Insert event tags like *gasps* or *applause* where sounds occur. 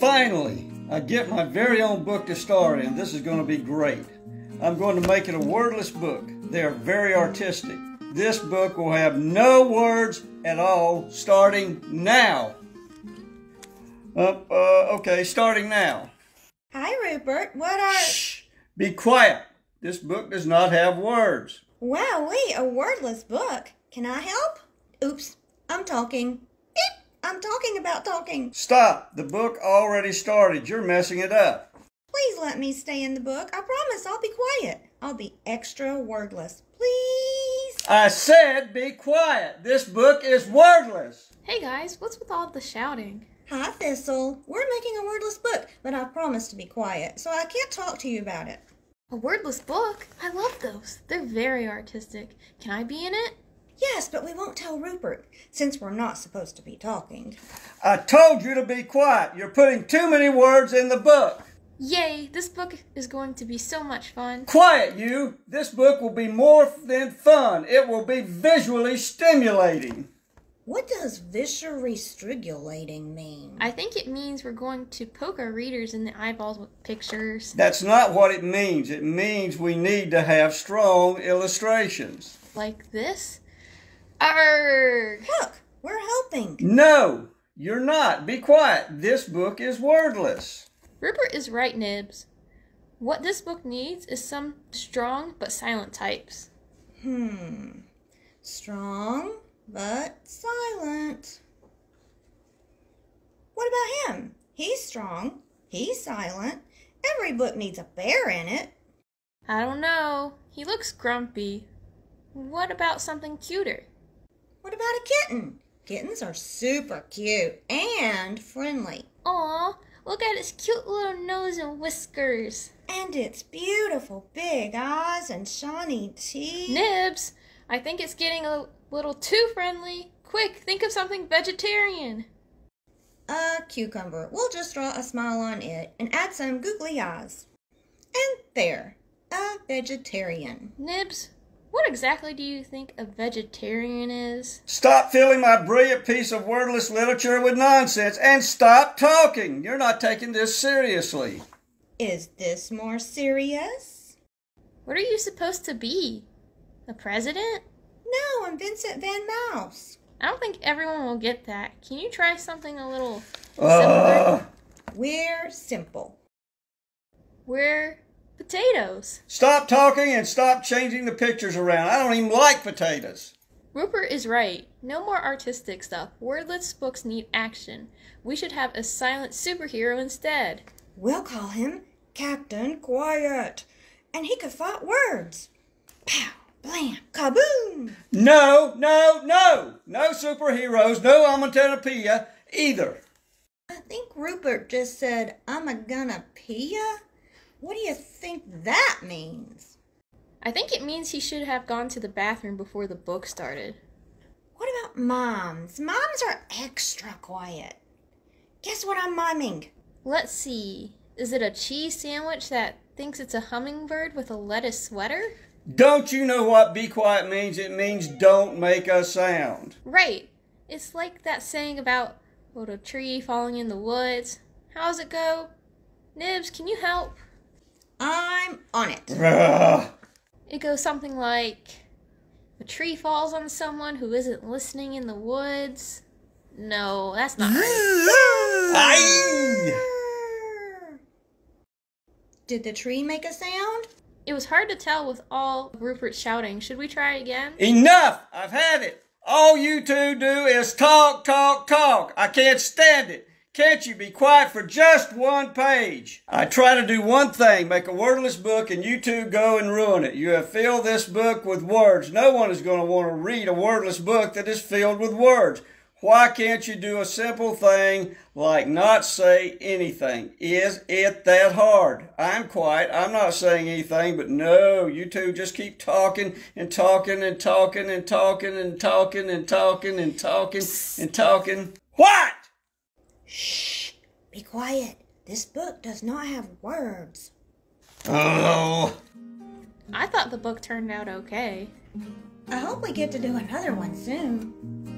Finally, I get my very own book to star in. This is going to be great. I'm going to make it a wordless book. They are very artistic. This book will have no words at all starting now. Uh, uh, okay, starting now. Hi, Rupert. What are. Shh! Be quiet. This book does not have words. Wow, a wordless book. Can I help? Oops, I'm talking. Beep, I'm talking about talking. Stop. The book already started. You're messing it up. Please let me stay in the book. I promise I'll be quiet. I'll be extra wordless. Please. I said be quiet. This book is wordless. Hey guys, what's with all the shouting? Hi, Thistle. We're making a wordless book, but I promised to be quiet, so I can't talk to you about it. A wordless book? I love those. They're very artistic. Can I be in it? Yes, but we won't tell Rupert, since we're not supposed to be talking. I told you to be quiet. You're putting too many words in the book. Yay, this book is going to be so much fun. Quiet, you! This book will be more than fun. It will be visually stimulating. What does visually stimulating mean? I think it means we're going to poke our readers in the eyeballs with pictures. That's not what it means. It means we need to have strong illustrations. Like this? Arrgh! Look, we're helping. No, you're not. Be quiet. This book is wordless. Rupert is right, Nibs. What this book needs is some strong but silent types. Hmm. Strong but silent. What about him? He's strong. He's silent. Every book needs a bear in it. I don't know. He looks grumpy. What about something cuter? What about a kitten? Kittens are super cute and friendly. Aw, look at its cute little nose and whiskers. And its beautiful big eyes and shiny teeth. Nibs, I think it's getting a little too friendly. Quick, think of something vegetarian. A cucumber. We'll just draw a smile on it and add some googly eyes. And there, a vegetarian. Nibs, what exactly do you think a vegetarian is? Stop filling my brilliant piece of wordless literature with nonsense and stop talking. You're not taking this seriously. Is this more serious? What are you supposed to be? The president? No, I'm Vincent Van Mouse. I don't think everyone will get that. Can you try something a little Uh, simpler? We're simple. We're potatoes. stop talking and stop changing the pictures around. I don't even like potatoes. Rupert is right. No more artistic stuff. Wordless books need action. We should have a silent superhero instead. We'll call him Captain Quiet. And he could fight words. Pow, blam, kaboom. No, no, no. No superheroes, no onomatopoeia either. I think Rupert just said, I'm a gonna pee ya. What do you think that means? I think it means he should have gone to the bathroom before the book started. What about moms? Moms are extra quiet. Guess what I'm miming? Let's see. Is it a cheese sandwich that thinks it's a hummingbird with a lettuce sweater? Don't you know what be quiet means? It means don't make a sound. Right. It's like that saying about what a tree falling in the woods. How's it go? Nibs, can you help? I'm on it. Ugh. *sighs* It goes something like a tree falls on someone who isn't listening in the woods. No, that's not right. *gasps* Did the tree make a sound? It was hard to tell with all Rupert shouting. Should we try again? Enough! I've had it. All you two do is talk, talk, talk. I can't stand it. Can't you be quiet for just one page? I try to do one thing, make a wordless book, and you two go and ruin it. You have filled this book with words. No one is going to want to read a wordless book that is filled with words. Why can't you do a simple thing like not say anything? Is it that hard? I'm quiet. I'm not saying anything, but no, you two just keep talking and talking and talking and talking and talking and talking and talking and talking. What? Shh. Be quiet. This book does not have words. Oh. I thought the book turned out okay. I hope we get to do another one soon.